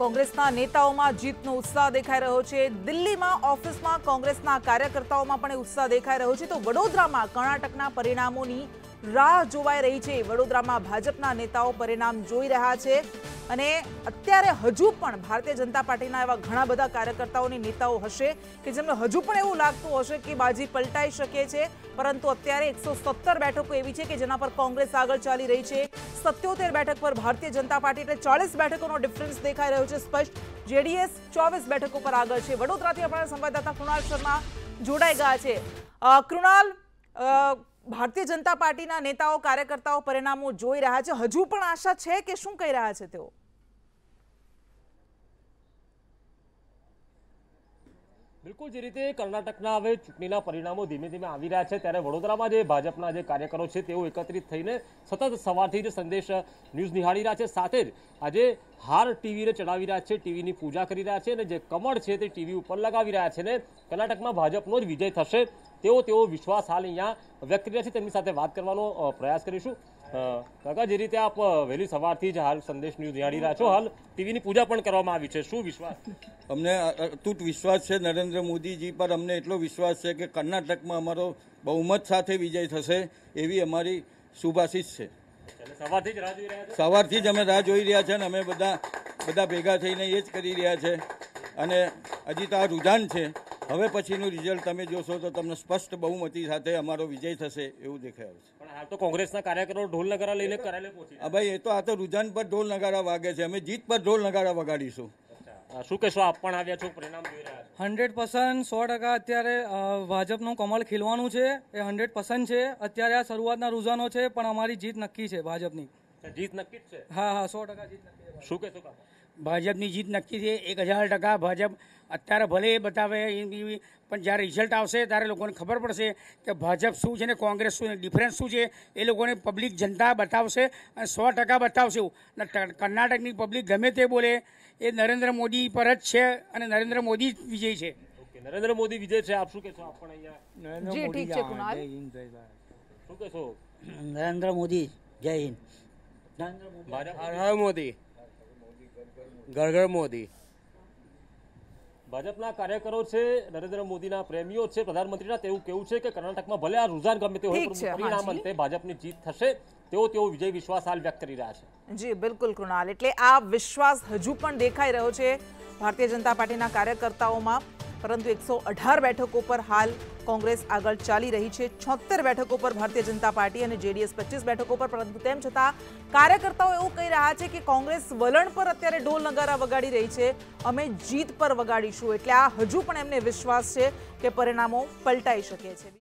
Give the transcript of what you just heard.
કોંગ્રેસના નેતાઓમાં જીતનો ઉત્સાહ દેખાઈ રહ્યો છે. દિલ્હીમાં ઓફિસમાં કોંગ્રેસના કાર્યકર્તાઓમાં પણ ઉત્સાહ દેખાઈ રહ્યો છે. તો વડોદરામાં કર્ણાટકના પરિણામોની રાહ જોવાઈ રહી છે. વડોદરામાં ભાજપના નેતાઓ પરિણામ જોઈ રહ્યા છે. અને અત્યારે હજુ પણ ભારતીય જનતા પાર્ટીના એવા ઘણા બધા કાર્યકર્તાઓની નેતાઓ હશે કે જેમને હજુ પણ એવું લાગતું હશે કે બાજી પલટાઈ શકે છે. પરંતુ અત્યારે એકસો બેઠકો એવી છે કે જેના પર કોંગ્રેસ આગળ ચાલી રહી છે. સત્યોતેર બેઠક પર ભારતીય જનતા પાર્ટી એટલે ચાલીસ બેઠકોનો ડિફરન્સ દેખાઈ રહ્યો છે સ્પષ્ટ. જેડીએસ ચોવીસ બેઠકો પર આગળ છે. વડોદરાથી આપણા સંવાદદાતા કૃણાલ શર્મા જોડાઈ ગયા છે. કૃણાલ ભારતીય જનતા પાર્ટીના નેતાઓ, કાર્યકર્તાઓ પરિણામો જોઈ રહ્યા છે. હજુ પણ આશા છે કે શું કહી રહ્યા છે તેઓ? બિલકુલ જે રીતે કર્ણાટકના હવે ચૂંટણીના પરિણામો ધીમે ધીમે આવી રહ્યા છે ત્યારે વડોદરામાં જે ભાજપના જે કાર્યકરો છે તેઓ એકત્રિત થઈને સતત સવારથી જ સંદેશ ન્યૂઝ નિહાળી રહ્યા છે. સાથે જ આજે હાર ટીવીને ચડાવી રહ્યા છે ટીવીની પૂજા કરી રહ્યા છે અને જે કમળ છે તે ટીવી ઉપર લગાવી રહ્યા છે ને કર્ણાટકમાં ભાજપનો જ વિજય થશે તેવો તેવો વિશ્વાસ હાલ અહીંયા વ્યક્ત કરી રહ્યા છે. તેમની સાથે વાત કરવાનો અ, પ્રયાસ કરીશું. અ, કાકા જે રીતે આપ વહેલી સવારથી જ હાલ સંદેશ ન્યૂઝ નિહાળી રહ્યા છો. હાલ ટીવીની પૂજા પણ કરવામાં આવી છે. શું વિશ્વાસ? અમને અતૂટ વિશ્વાસ છે નરેન્દ્ર મોદીજી પર. અમને એટલો વિશ્વાસ છે કે કર્ણાટકમાં અમારો બહુમત સાથે વિજય થશે એવી અમારી સુભાષિત છે. સવારથી જ રાહ જોઈ રહ્યા છો? સવારથી જ અમે રાહ જોઈ રહ્યા છે અને અમે બધા બધા ભેગા થઈને એ જ કરી રહ્યા છે. અને હજી તો આ રુઝાન છે. હવે પછીનું રિઝલ્ટ તમે જોશો તો તમને સ્પષ્ટ બહુમતી સાથે અમારો વિજય થશે એવું દેખાય છે. પણ હાલ તો કોંગ્રેસના કાર્યકરો ઢોલ નગારા લઈને કરાલે પહોંચી હા ભાઈ એ તો આ તો રુઝાન પર ઢોલ નગારા વાગે છે. અમે જીત પર ઢોલ નગારા વગાડીશું. શું કહેશો? આપ પણ આવ્યા છો પરિણામ જોઈ રહ્યા છો. હંડ્રેડ પર્સન્ટ સો ટકા અત્યારે ભાજપનું કમળ ખીલવાનું છે. એ હંડ્રેડ પર્સન્ટ છે. અત્યારે આ શરૂઆતના રૂઝાનો છે પણ અમારી જીત નક્કી છે ભાજપની. જીત નક્કી જ છે? હા હા સો ટકા જીત નક્કી શું કહેશો ભાજપની જીત નક્કી છે. એક હજાર ટકા ભાજપ અત્યારે ભલે એ બતાવે પણ જ્યારે રિઝલ્ટ આવશે ત્યારે લોકોને ખબર પડશે કે ભાજપ શું છે ને કોંગ્રેસ શું ડિફરન્સ શું છે. એ લોકોને પબ્લિક જનતા બતાવશે અને સો ટકા બતાવશે એવું. કર્ણાટકની પબ્લિક ગમે તે બોલે એ નરેન્દ્ર મોદી પર જ છે અને નરેન્દ્ર મોદી વિજય છે. નરેન્દ્ર મોદી વિજય છે. આપ શું કહેશો? આપ પણ અહીંયા જી ઠીક છે કુણાલ. શું કહેશો? નરેન્દ્ર મોદી જય હિન્દ. નરેન્દ્ર મોદી. હર મોદી. ભાજપના કાર્યકરો છે નરેન્દ્ર મોદીના પ્રેમીઓ છે પ્રધાનમંત્રીના તેવું કેવું છે કે કર્ણાટકમાં ભલે આ રુઝાન ગમે તે હોય પરિણામ અંતે ભાજપની જીત થશે તેઓ તેવો વિજય વિશ્વાસ હાલ વ્યક્ત કરી રહ્યા છે. જી બિલકુલ કૃણાલ. એટલે આ વિશ્વાસ હજુ પણ દેખાઈ રહ્યો છે. ભારતીય જનતા પાર્ટીના કાર્યકર્તાઓમાં પરંતુ એકસો અઢાર બેઠકો પર હાલ કોંગ્રેસ આગળ ચાલી રહી છે. છોતેર બેઠકો પર ભારતીય જનતા પાર્ટી અને જેડીએસ પચીસ બેઠકો પર, પરંતુ તેમ છતાં કાર્યકર્તાઓ એવું કહી રહ્યા છે કે કોંગ્રેસ વલણ પર અત્યારે ઢોલ નગારા વગાડી રહી છે. અમે જીત પર વગાડીશું. એટલે આ હજુ પણ એમને વિશ્વાસ છે કે પરિણામો પલટાઈ શકે છે.